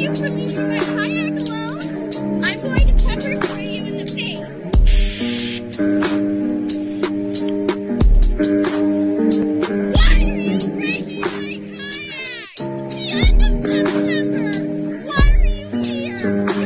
you from using my kayak alone. I'm going to pepper spray you in the face. Why are you breaking my kayak? The end of September. Why are you here?